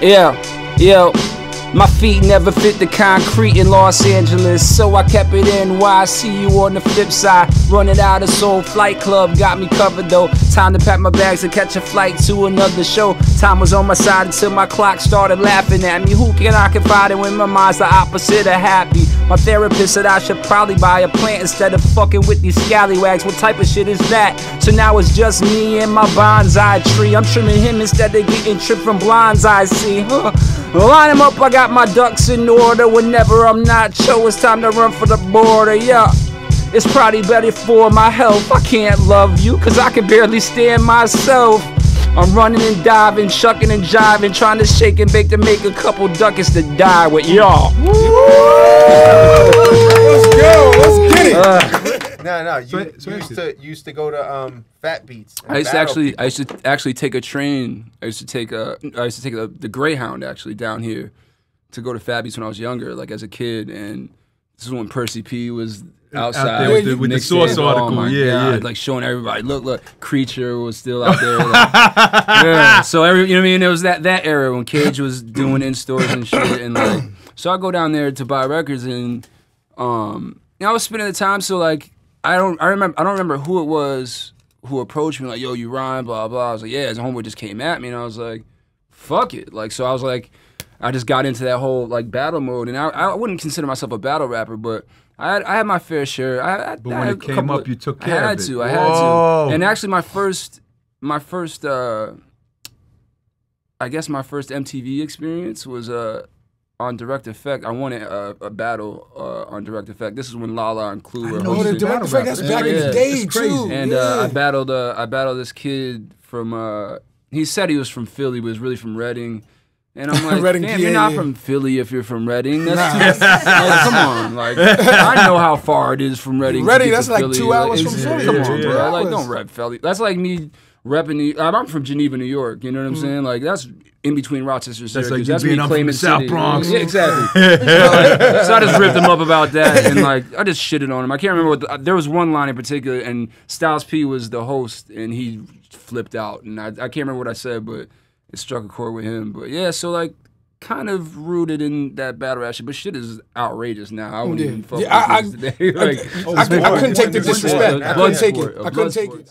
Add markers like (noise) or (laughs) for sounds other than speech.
Yeah, yeah. My feet never fit the concrete in Los Angeles, so I kept it in. Why I see you on the flip side, running out of Soul Flight Club got me covered though. Time to pack my bags and catch a flight to another show. Time was on my side until my clock started laughing at me. Who can I confide in when my mind's the opposite of happy? My therapist said I should probably buy a plant instead of fucking with these scallywags. What type of shit is that? So now it's just me and my bonsai tree. I'm trimming him instead of getting tripped from blinds. I see. Line him up, I got my ducks in order. Whenever I'm not show, it's time to run for the border. Yeah. It's probably better for my health. I can't love you, cause I can barely stand myself. I'm running and diving, shucking and jiving, trying to shake and bake to make a couple ducats to die with y'all. Uh, No, no. You, So- you so used to you used to go to um Fat Beats. I used to actually, people. I used to actually take a train. I used to take a, I used to take the, the Greyhound actually down here to go to Fat Beats when I was younger, like as a kid. And this is when Percy P was outside there with the- with the Source Saban. article. Oh my Yeah, God, yeah. like showing everybody, look, look, Creature was still out there. like- (laughs) yeah. So every, you know what I mean? It was that that era when Cage was doing in stores and shit, and like, so I go down there to buy records, and um, you know, I was spending the time. So like, I don't, I remember, I don't remember who it was who approached me like, "Yo, you rhyme," blah blah. I was like, "Yeah." His homeboy just came at me, and I was like, "Fuck it!" Like, so I was like, I just got into that whole like battle mode, and I, I wouldn't consider myself a battle rapper, but. I had, I had my fair share. I, I, But when had it came up, of- you took care of it. I had to. I had Whoa. to. And actually, my first, my first, uh, I guess my first MTV experience was uh, on Direct Effect. I wanted a, a, a battle uh, on Direct Effect. This is when Lala and Clue were know Oh, the hosting. direct effect, that's Yeah, back in the day too. And yeah. uh, I battled, uh, I battled this kid from. Uh, he said he was from Philly, but was really from Reading. And I'm (laughs) like, Reading, fam, you're not yeah. from Philly if you're from Reading. That's too, like, come on, like I know how far it is from Reading. Reading, that's like Philly. two hours it's- from Philly. Come Yeah, on, yeah, bro. Like, don't rep Philly. That's like me repping. New- I'm from Geneva, New York. You know what I'm hmm. saying? Like that's in between Rochester, and That's like you that's being, me I'm from the South city. Bronx. Yeah, exactly. (laughs) so I just ripped him up about that, and like I just shitted on him. I can't remember what the, there was one line in particular, and Styles P was the host, and he flipped out, and I, I can't remember what I said, but it struck a chord with him. But yeah, so like kind of rooted in that battle rap shit, but shit is outrageous now. I wouldn't Yeah. even fuck Yeah, I- with this today. (laughs) like, I, I couldn't take the disrespect. I couldn't take it. a I couldn't take it.